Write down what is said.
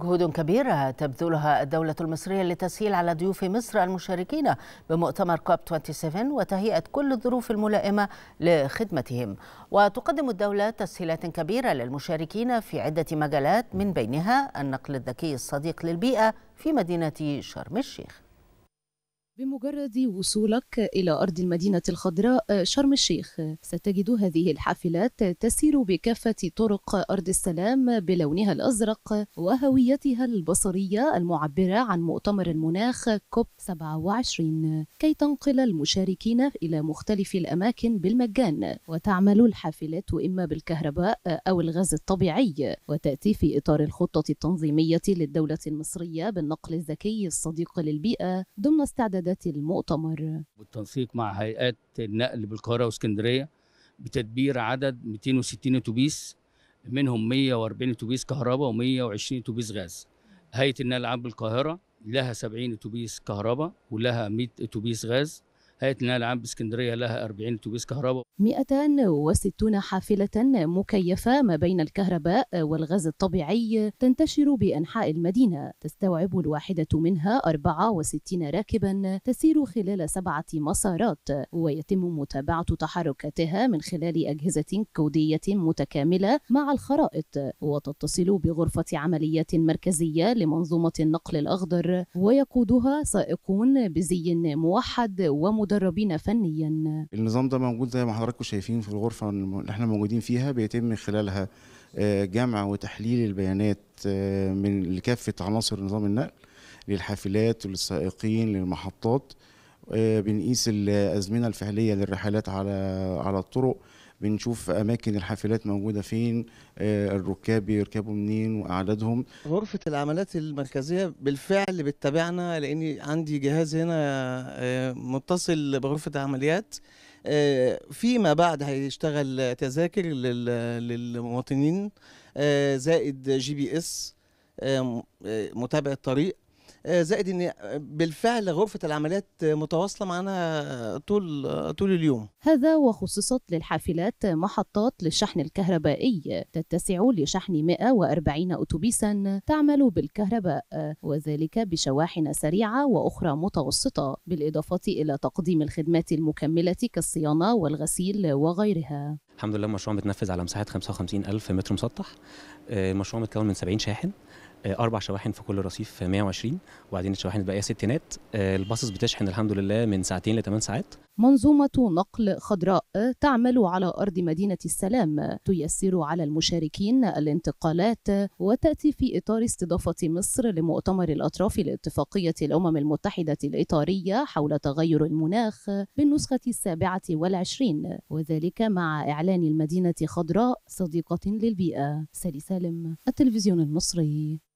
جهود كبيرة تبذلها الدولة المصرية لتسهيل على ضيوف مصر المشاركين بمؤتمر كوب 27 وتهيئة كل الظروف الملائمة لخدمتهم. وتقدم الدولة تسهيلات كبيرة للمشاركين في عدة مجالات من بينها النقل الذكي الصديق للبيئة في مدينة شرم الشيخ. بمجرد وصولك إلى أرض المدينة الخضراء شرم الشيخ ستجد هذه الحافلات تسير بكافة طرق أرض السلام بلونها الأزرق وهويتها البصرية المعبرة عن مؤتمر المناخ كوب 27 كي تنقل المشاركين إلى مختلف الأماكن بالمجان. وتعمل الحافلات إما بالكهرباء أو الغاز الطبيعي وتأتي في إطار الخطة التنظيمية للدولة المصرية بالنقل الذكي الصديق للبيئة ضمن استعدادات قيادة المؤتمر. بالتنسيق مع هيئات النقل بالقاهرة واسكندرية بتدبير عدد 260 أتوبيس منهم 140 أتوبيس كهرباء و120 أتوبيس غاز. هيئة النقل العام بالقاهرة لها 70 أتوبيس كهرباء ولها 100 أتوبيس غاز. هيئة النقل العام بإسكندرية لها 40 أتوبيس كهرباء. 160 حافلة مكيفة ما بين الكهرباء والغاز الطبيعي تنتشر بأنحاء المدينة. تستوعب الواحدة منها 64 راكبا تسير خلال سبعة مسارات ويتم متابعة تحركاتها من خلال أجهزة كودية متكاملة مع الخرائط وتتصل بغرفة عمليات مركزية لمنظومة النقل الأخضر ويقودها سائقون بزي موحد ومدربين فنيا. النظام ده موجود زي ما حضراتكم شايفين في الغرفة اللي إحنا موجودين فيها بيتم من خلالها جمع وتحليل البيانات من لكافة عناصر نظام النقل للحافلات وللسائقين للمحطات بنقيس الأزمنة الفعلية للرحلات على على الطرق. بنشوف أماكن الحافلات موجودة فين الركاب بيركبوا منين وأعدادهم. غرفة العمليات المركزية بالفعل بتتابعنا لأني عندي جهاز هنا متصل بغرفة العمليات فيما بعد هيشتغل تذاكر للمواطنين زائد GPS متابعه طريق زائد إن بالفعل غرفة العمليات متواصلة معنا طول طول اليوم. هذا وخصصت للحافلات محطات للشحن الكهربائي تتسع لشحن 140 اتوبيسا تعمل بالكهرباء وذلك بشواحن سريعة وأخرى متوسطة بالإضافة إلى تقديم الخدمات المكملة كالصيانة والغسيل وغيرها. الحمد لله المشروع متنفذ على مساحة 55 ألف متر مسطح. المشروع متكون من 70 شاحن أربع شواحن في كل رصيف 120 وبعدين الشواحن الباقية ستينات. الباصص بتشحن الحمد لله من ساعتين ل 8 ساعات. منظومة نقل خضراء تعمل على أرض مدينة السلام تيسر على المشاركين الانتقالات وتأتي في إطار استضافة مصر لمؤتمر الأطراف لاتفاقية الأمم المتحدة الإطارية حول تغير المناخ بالنسخة السابعة والعشرين وذلك مع إعلان المدينة خضراء صديقة للبيئة. سالي سالم التلفزيون المصري.